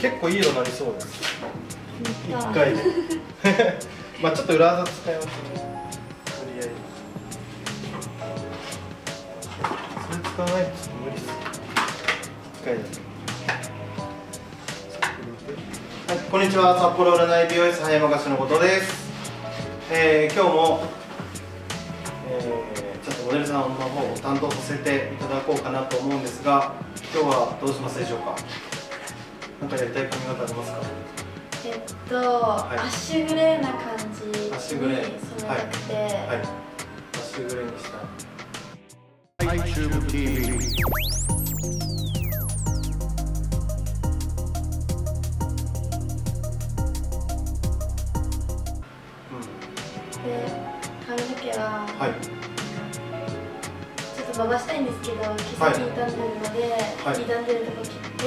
結構いい色になりそうです。一あ回で。まあちょっと裏技使いますねとりあえずそれ使わないとちょっと無理っす。一回だけ。はい、こんにちは札幌占い美容室葉山のことです、えー、今日も、えー、ちょっとモデルさんの方を担当させていただこうかなと思うんですが今日はどうしますでしょうか？何かやりたい髪型ありますか？えっと、い。アッシュグレーな感じにアッシュグレー。染めたくて、はい。アッシュグレーにしたい。YouTube TV. はい。先傷んでるので、はい。傷んでるとこ切って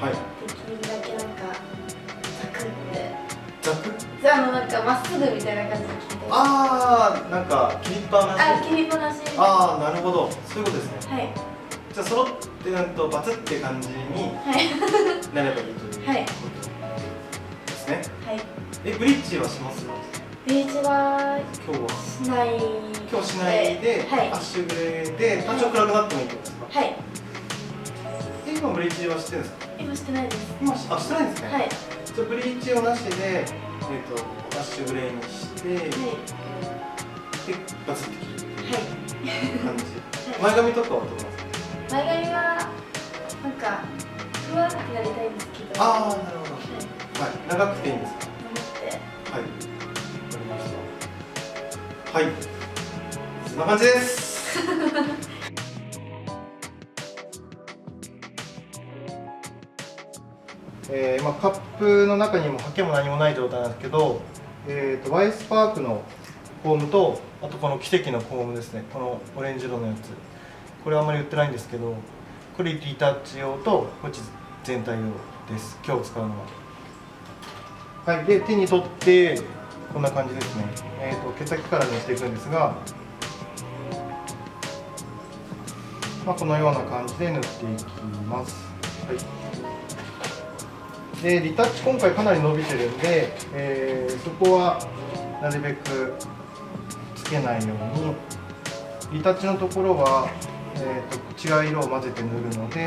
はい。できるだけなんかザクって。ザク？じゃああのなんかまっすぐみたいな感じで切って。ああなんか切りっぱなし。あ切りっぱなし。ああなるほど。そういうことですね。はい。じゃあ揃ってなんとバツって感じにはい。なればいいというはいことですね。はい。えブリッジはします？ビーチは今日はしない。今日しないで、はい。アッシュグレーで多少暗くなってもいいってことですか、はい。え今ブリッジはしてるんですか？今してないです。今しあしてないんですね、はい。じゃあブリッジをなしで、えー、とアッシュグレーにして、はい。でバツって切るはい感じ。はい。前髪とかはどうなんですか？前髪はなんかふわってなりたいんですけど。ああなるほど。はい。はい。長くていいんですか？守って。はいはい。そんな感じです。えーまあ、カップの中にもハケも何もない状態なんですけど、えー、とワイスパークのコームとあとこの奇跡のコームですね。このオレンジ色のやつ。これはあんまり売ってないんですけどこれリタッチ用とこっち全体用です。今日使うのは。はい。で手に取ってこんな感じですね。えー、と毛先から塗っていくんですがまあ、このような感じで塗っていきます、はい、でリタッチ今回かなり伸びてるんで、えーそこはなるべくつけないようにリタッチのところは、えー、と違う色を混ぜて塗るので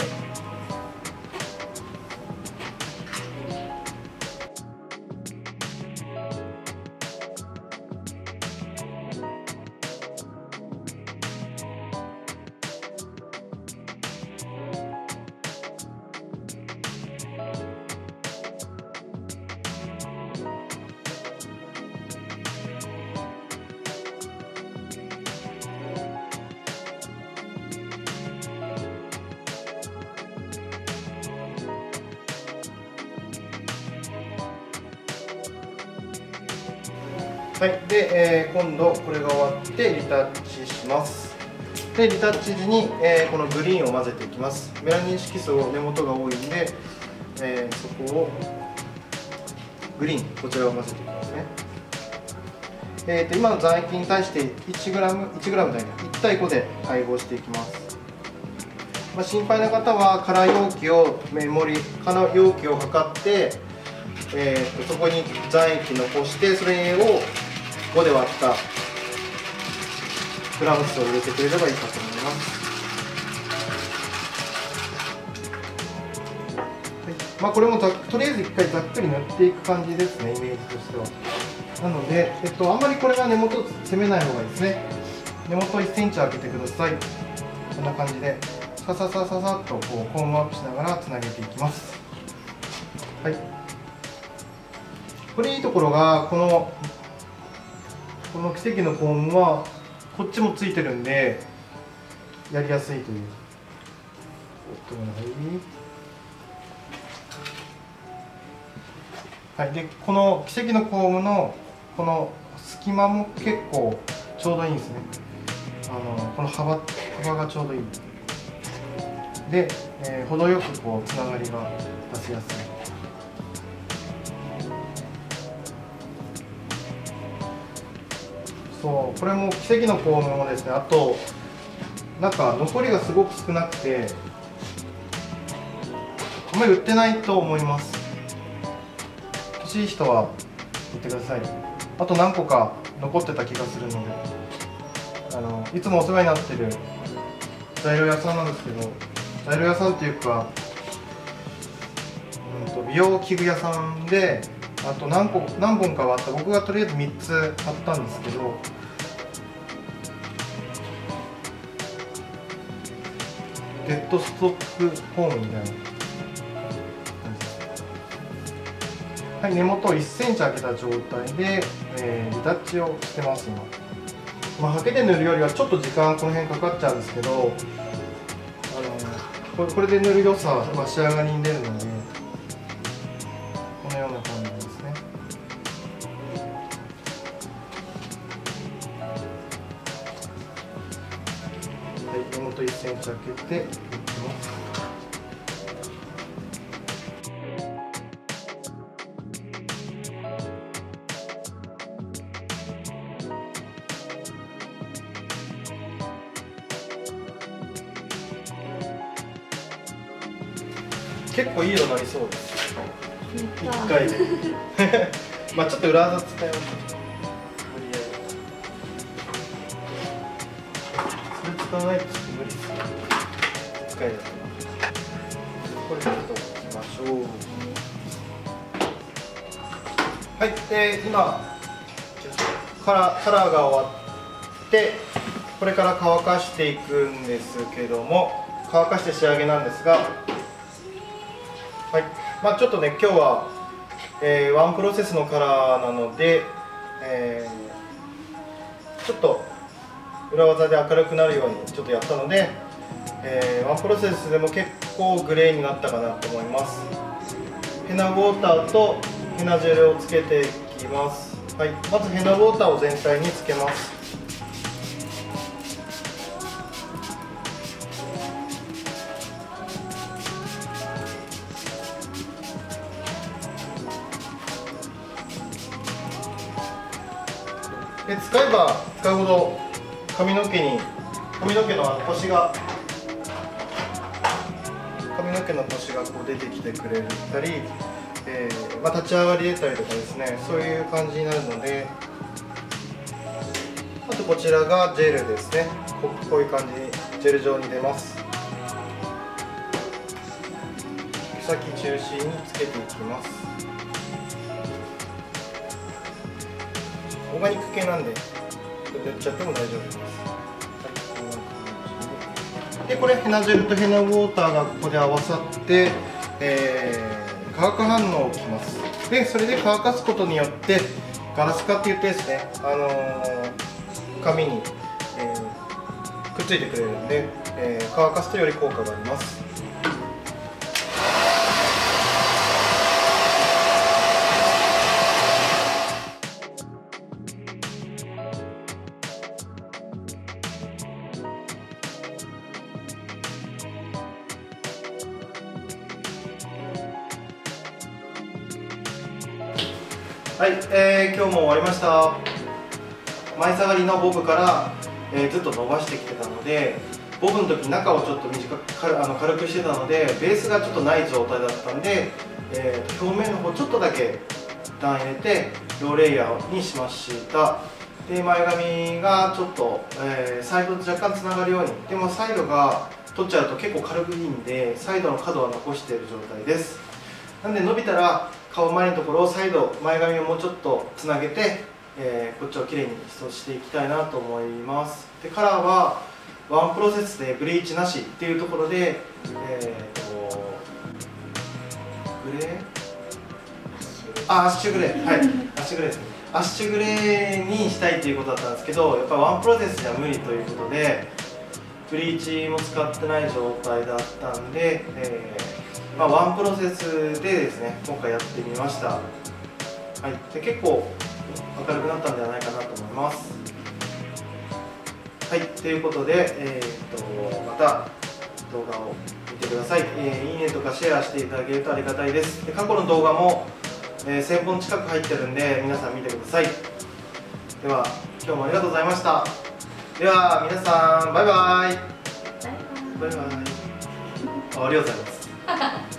はい、で、えー今度これが終わってリタッチします。でリタッチ時に、えーこのグリーンを混ぜていきます。メラニン色素根元が多いんで、えーそこをグリーンこちらを混ぜていきますね。えー、と今の残液に対して 1g, 1g だけ1対5で配合していきます、まあ、心配な方は空容器をメモリ空容器を測ってえー、とそこに残液残してそれを5で割った。グラム数を入れてくれればいいかと思います、はい。まあ、これもざとりあえず1回ざっくり塗っていく感じですねイメージとしては。なので、えっと、あんまりこれは根元攻めない方がいいですね。根元1センチ開けてください。こんな感じでさささささっとこうコームアップしながらつなげていきます。はい。これいいところがこのこの奇跡のコームはこっちもついてるんでやりやすいという。はい。はいでこの奇跡のコームのこの隙間も結構ちょうどいいんですね。あのこの幅幅がちょうどいい。で、えー程よくこうつながりが出しやすい。そうこれも奇跡のコームもですね。あとなんか残りがすごく少なくてあんまり売ってないと思います。欲しい人は言ってください。あと何個か残ってた気がするのであのいつもお世話になってる材料屋さんなんですけど材料屋さんっていうか、うん、と美容器具屋さんであと何個何本かはあった。僕がとりあえず3つ買ったんですけどデッドストックホームみたいなはい根元を1センチ開けた状態で、えーリタッチをしてます今。まあ、ハケで塗るよりはちょっと時間この辺かかっちゃうんですけどあのこれこれで塗る良さは仕上がりに出るのではい根元1センチ開けて結構いい色になりそうです。一回。で まあちょっと裏技使います無理やりそれ使わないとちょっと無理ですよ一回だとこれちょっと置きましょう。はいで今カラーカラーが終わってこれから乾かしていくんですけども乾かして仕上げなんですがはい、まあちょっとね今日は、えーワンプロセスのカラーなので、えーちょっと裏技で明るくなるようにちょっとやったので、えーワンプロセスでも結構グレーになったかなと思います。ヘナウォーターとヘナジェルをつけていきます。はい、まずヘナウォーターを全体につけます。で使えば使うほど髪の毛に髪の毛の腰が髪の毛の腰がこう出てきてくれたり、えーまあ、立ち上がり出たりとかですねそういう感じになるのであとこちらがジェルですね。ここういう感じにジェル状に出ます。毛先中心につけていきます。オーガニック系なんで塗っちゃっても大丈夫です、はい、こんな感じ。でこれヘナジェルとヘナウォーターがここで合わさって、えー化学反応を起きます。でそれで乾かすことによってガラス化って言ってですね、あのー紙に、えーくっついてくれるんで、え乾かすとより効果があります。はい、えー今日も終わりました。前下がりのボブから、えーずっと伸ばしてきてたのでボブの時中をちょっと短くあの軽くしてたのでベースがちょっとない状態だったんで、えー表面の方ちょっとだけ段入れてローレイヤーにしました。で前髪がちょっと、えーサイドと若干つながるように。でもサイドが取っちゃうと結構軽くいいんでサイドの角は残している状態です。なんで伸びたら顔前のところを再度前髪をもうちょっとつなげて、えーこっちをきれいにしていきたいなと思います。でカラーはワンプロセスでブリーチなしっていうところでえー、とグレー？あアッシュグレー。はい。アッシュグレー。ですねアッシュグレーにしたいっていうことだったんですけどやっぱりワンプロセスじゃ無理ということでブリーチも使ってない状態だったんで、えーまあ、ワンプロセスでですね今回やってみました、はい、で結構明るくなったんではないかなと思います。はい。ということで、えー、とまた動画を見てください、えーいいねとかシェアしていただけるとありがたいです。で過去の動画も、えー1000本近く入ってるんで皆さん見てください。では今日もありがとうございました。では皆さんバイバイ。バイバイ。あありがとうございます Ha ha ha.